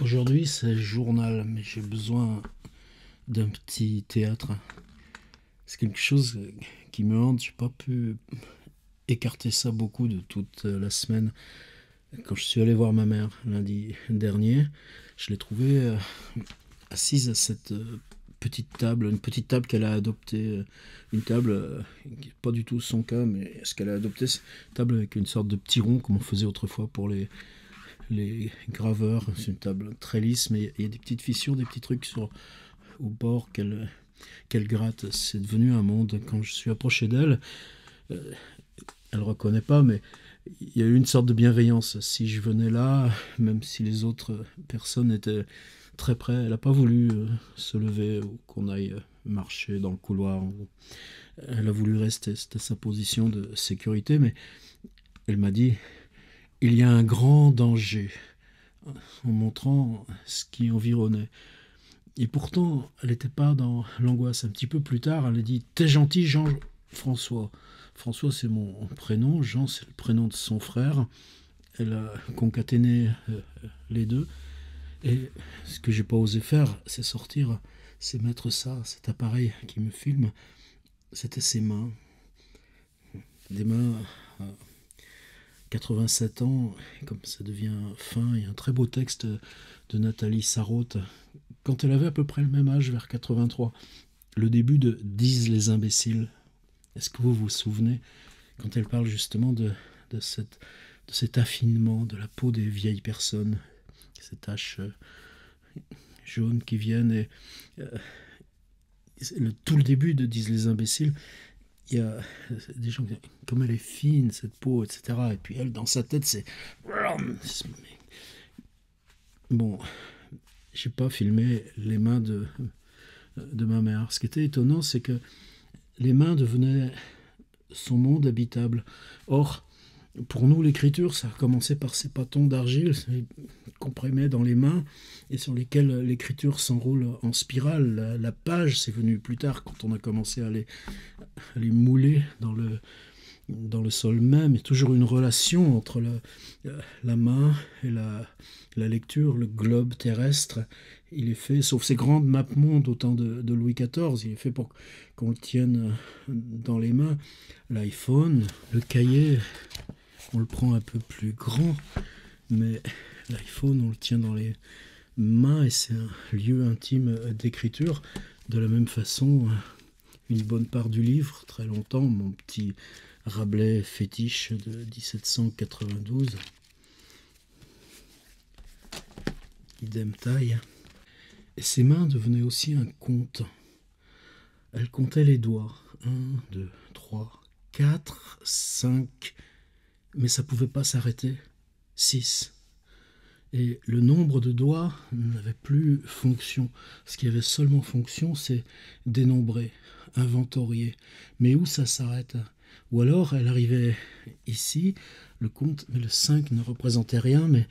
Aujourd'hui, c'est journal, mais j'ai besoin d'un petit théâtre. C'est quelque chose qui me hante. J'ai pas pu écarter ça beaucoup de toute la semaine. Quand je suis allé voir ma mère lundi dernier, je l'ai trouvée euh, assise à cette euh, petite table, une petite table qu'elle a adoptée, euh, une table qui n'est pas du tout son cas, mais ce qu'elle a adopté, c'est une table avec une sorte de petit rond comme on faisait autrefois pour les, les graveurs. C'est une table très lisse, mais il y a des petites fissures, des petits trucs sur, au bord qu'elle qu'elle gratte. C'est devenu un monde. Quand je suis approché d'elle, euh, elle ne reconnaît pas, mais il y a eu une sorte de bienveillance. Si je venais là, même si les autres personnes étaient très près, elle n'a pas voulu euh, se lever ou qu'on aille marcher dans le couloir. Elle a voulu rester, c'était sa position de sécurité, mais elle m'a dit il y a un grand danger, en montrant ce qui environnait. Et pourtant, elle n'était pas dans l'angoisse. Un petit peu plus tard, elle a dit T'es gentil, Jean-François. François, c'est mon prénom, Jean, c'est le prénom de son frère. Elle a concaténé euh, les deux. Et ce que j'ai pas osé faire, c'est sortir, c'est mettre ça, cet appareil qui me filme. C'était ses mains. Des mains euh, 87 ans, comme ça devient fin, a un très beau texte de Nathalie Sarraute, quand elle avait à peu près le même âge, vers 83, le début de Disent les imbéciles. Est-ce que vous vous souvenez, quand elle parle justement de, de, cette, de cet affinement de la peau des vieilles personnes, ces taches euh, jaunes qui viennent et euh, le, tout le début de Disent les imbéciles, il y a des gens qui disent, comme elle est fine, cette peau, etc. Et puis elle, dans sa tête, c'est. Bon, j'ai pas filmé les mains de, de ma mère. Ce qui était étonnant, c'est que les mains devenaient son monde habitable. Or, pour nous, l'écriture, ça a commencé par ces pâtons d'argile comprimés dans les mains et sur lesquels l'écriture s'enroule en spirale. La, page, c'est venu plus tard quand on a commencé à les, mouler dans le, dans le sol même. A toujours une relation entre la, main et la, lecture, le globe terrestre. Il est fait, sauf ces grandes maps mondes au temps de, de Louis XIV, il est fait pour qu'on le tienne dans les mains. L'iPhone, le cahier, on le prend un peu plus grand, mais l'iPhone, on le tient dans les mains et c'est un lieu intime d'écriture. De la même façon, une bonne part du livre, très longtemps, mon petit Rabelais fétiche de 1792. Idem taille. Et ses mains devenaient aussi un compte. Elle comptait les doigts. Un, deux, trois, quatre, cinq, mais ça pouvait pas s'arrêter. 6. Et le nombre de doigts n'avait plus fonction. Ce qui avait seulement fonction, c'est dénombrer, inventorier. Mais où ça s'arrête? Ou alors, elle arrivait ici, le compte, mais le 5 ne représentait rien, mais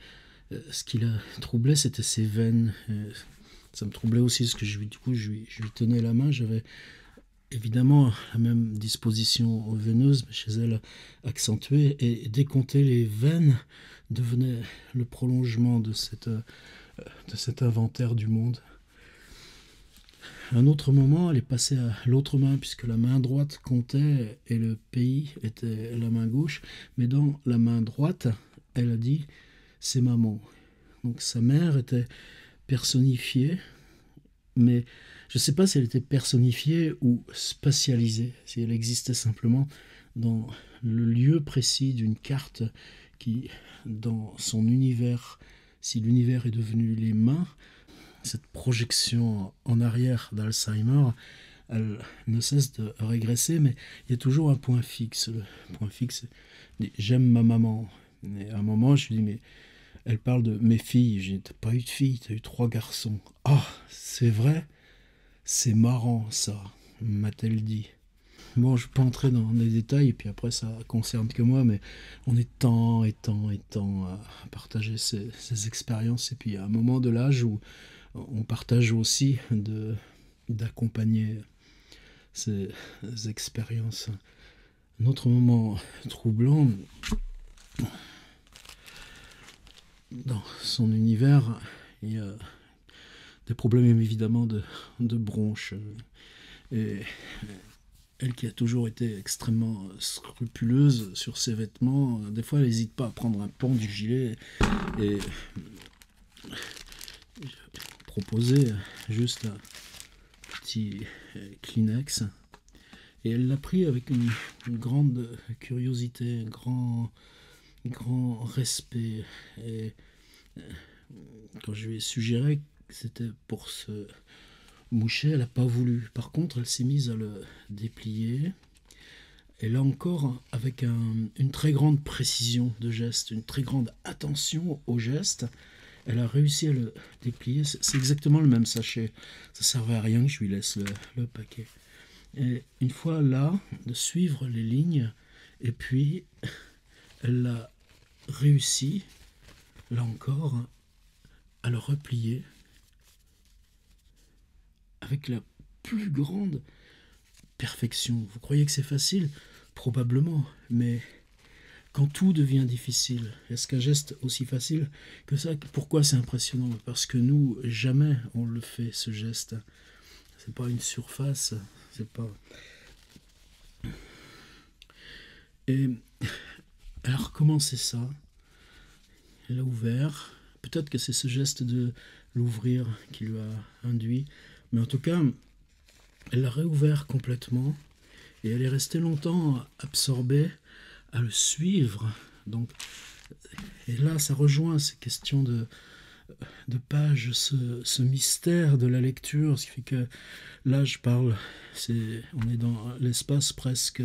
euh, ce qui la troublait, c'était ses veines. Ça me troublait aussi, parce que je, du coup, je lui, je lui tenais la main, j'avais évidemment la même disposition veineuse, mais chez elle accentuée, et décompter les veines devenait le prolongement de, cette, de cet inventaire du monde. un autre moment, elle est passée à l'autre main, puisque la main droite comptait et le pays était la main gauche, mais dans la main droite, elle a dit c'est maman. Donc sa mère était personnifiée, mais je ne sais pas si elle était personnifiée ou spatialisée, si elle existait simplement dans le lieu précis d'une carte qui, dans son univers, si l'univers est devenu les mains, cette projection en arrière d'Alzheimer, elle ne cesse de régresser, mais il y a toujours un point fixe. Le point fixe, j'aime ma maman. Et à un moment, je lui dis, mais elle parle de mes filles. T'as pas eu de filles, t'as eu trois garçons. Ah, c'est vrai? C'est marrant ça, m'a-t-elle dit. Bon, je pas entrer dans les détails, et puis après ça concerne que moi, mais on est tant et tant et tant à partager ces, expériences, et puis à un moment de l'âge où on partage aussi de d'accompagner ces expériences. Un autre moment troublant, dans son univers, y a des problèmes évidemment de, bronches. Et elle qui a toujours été extrêmement scrupuleuse sur ses vêtements, des fois elle n'hésite pas à prendre un pan du gilet et proposer juste un petit Kleenex. Et elle l'a pris avec une, grande curiosité, un grand, grand respect. Et euh, quand je lui ai suggéré que c'était pour se moucher, elle n'a pas voulu. Par contre, elle s'est mise à le déplier. Et là encore, avec une très grande précision de geste, une très grande attention au geste, elle a réussi à le déplier. C'est exactement le même sachet. Ça servait à rien que je lui laisse le, le paquet. Et une fois là, de suivre les lignes, et puis elle a réussi, là encore, à le replier avec la plus grande perfection. Vous croyez que c'est facile? Probablement, mais quand tout devient difficile, est-ce qu'un geste aussi facile que ça? Pourquoi c'est impressionnant? Parce que nous, jamais on le fait, ce geste. C'est pas une surface, c'est pas. Et alors, comment c'est ça? Elle a ouvert. Peut-être que c'est ce geste de l'ouvrir qui lui a induit. Mais en tout cas, elle l'a réouvert complètement. Et elle est restée longtemps absorbée à le suivre. Donc, et là, ça rejoint ces questions de, de pages, ce, mystère de la lecture, ce qui fait que là, je parle, c'est, on est dans l'espace presque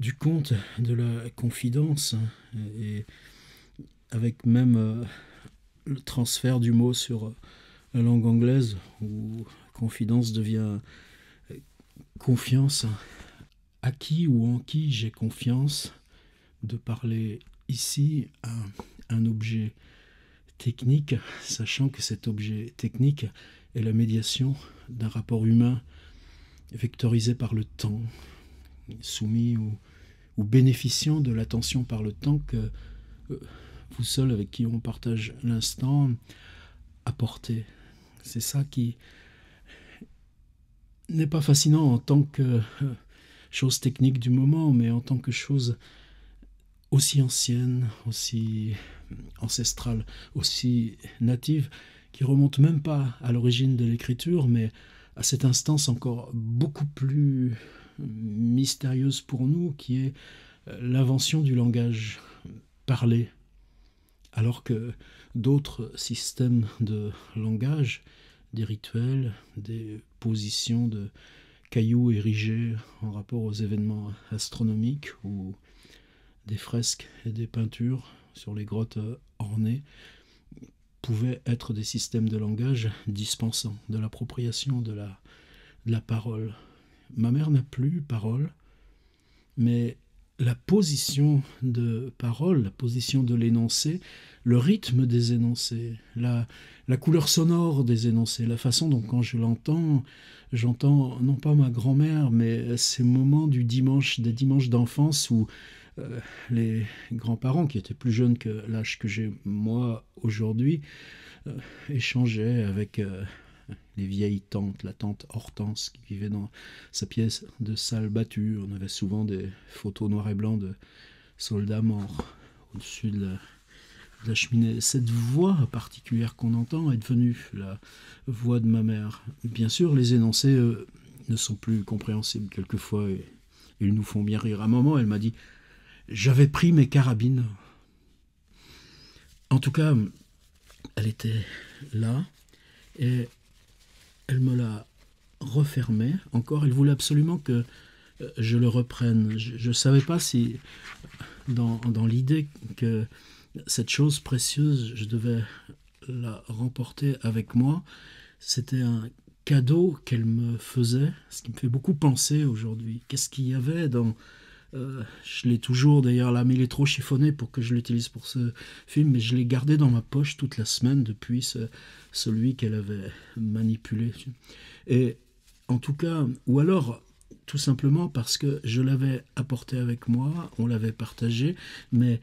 du conte, de la confidence, et avec même euh, le transfert du mot sur la langue anglaise, où confidence devient confiance. À qui ou en qui j'ai confiance de parler ici à un objet technique, sachant que cet objet technique est la médiation d'un rapport humain vectorisé par le temps, soumis ou, bénéficiant de l'attention par le temps que euh, vous seul avec qui on partage l'instant apportez. C'est ça qui n'est pas fascinant en tant que euh, chose technique du moment, mais en tant que chose aussi ancienne, aussi ancestrale, aussi native, qui remonte même pas à l'origine de l'écriture, mais à cette instance encore beaucoup plus mystérieuse pour nous, qui est euh, l'invention du langage parlé, alors que d'autres systèmes de langage, des rituels, des positions de cailloux érigés en rapport aux événements astronomiques ou des fresques et des peintures sur les grottes ornées pouvaient être des systèmes de langage dispensant de l'appropriation de la, de la parole. Ma mère n'a plus parole, mais la position de parole, la position de l'énoncé, le rythme des énoncés, la, la couleur sonore des énoncés, la façon dont quand je l'entends, j'entends non pas ma grand-mère, mais ces moments du dimanche, des dimanches d'enfance où euh, les grands-parents, qui étaient plus jeunes que l'âge que j'ai moi aujourd'hui, euh, échangeaient avec euh, les vieilles tantes, la tante Hortense qui vivait dans sa pièce de salle battue. On avait souvent des photos noir et blanc de soldats morts au-dessus de la, cheminée. Cette voix particulière qu'on entend est devenue la voix de ma mère. Bien sûr, les énoncés ne sont plus compréhensibles quelquefois et ils nous font bien rire. À un moment, elle m'a dit j'avais pris mes carabines. En tout cas, elle était là et elle me l'a refermé encore. Elle voulait absolument que euh, je le reprenne. Je ne savais pas si, dans, dans l'idée que cette chose précieuse, je devais la remporter avec moi, c'était un cadeau qu'elle me faisait, ce qui me fait beaucoup penser aujourd'hui. Qu'est-ce qu'il y avait dans euh, je l'ai toujours d'ailleurs là, mais il est trop chiffonné pour que je l'utilise pour ce film, mais je l'ai gardé dans ma poche toute la semaine depuis celui qu'elle avait manipulé. Et en tout cas, ou alors tout simplement parce que je l'avais apporté avec moi, on l'avait partagé, mais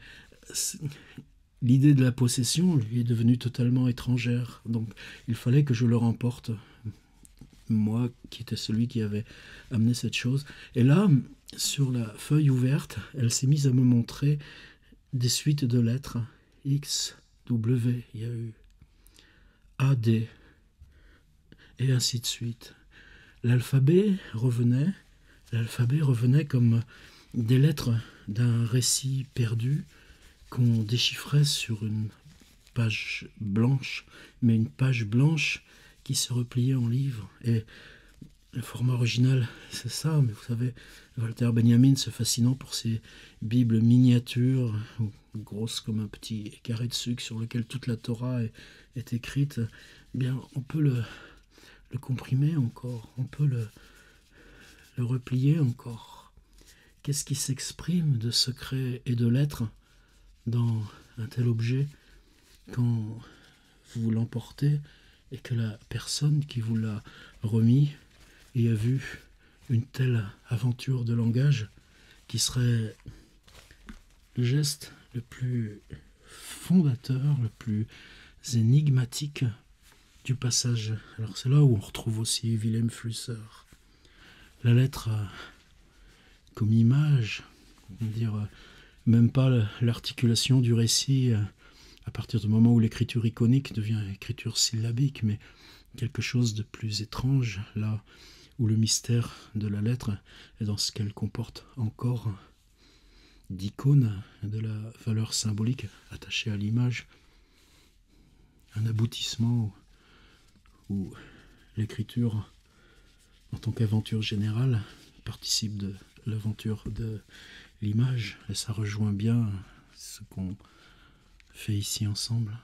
l'idée de la possession lui est devenue totalement étrangère. Donc il fallait que je le remporte, moi qui étais celui qui avait amené cette chose. Et là, sur la feuille ouverte, elle s'est mise à me montrer des suites de lettres X, W, il y a eu A, D, et ainsi de suite. L'alphabet revenait, l'alphabet revenait comme des lettres d'un récit perdu qu'on déchiffrait sur une page blanche, mais une page blanche qui se repliait en livre. Et le format original, c'est ça, mais vous savez, Walter Benjamin, se fascinant pour ses bibles miniatures, grosses comme un petit carré de sucre sur lequel toute la Torah est, écrite, eh bien, on peut le, comprimer encore, on peut le, le replier encore. Qu'est-ce qui s'exprime de secret et de lettres dans un tel objet quand vous l'emportez et que la personne qui vous l'a remis y a vu une telle aventure de langage qui serait le geste le plus fondateur, le plus énigmatique du passage. Alors c'est là où on retrouve aussi Wilhelm Flusser. La lettre comme image, dire même pas l'articulation du récit euh, à partir du moment où l'écriture iconique devient écriture syllabique, mais quelque chose de plus étrange, là où le mystère de la lettre est dans ce qu'elle comporte encore d'icônes, de la valeur symbolique attachée à l'image, un aboutissement où l'écriture, en tant qu'aventure générale, participe de l'aventure de l'image, et ça rejoint bien ce qu'on fait ici ensemble.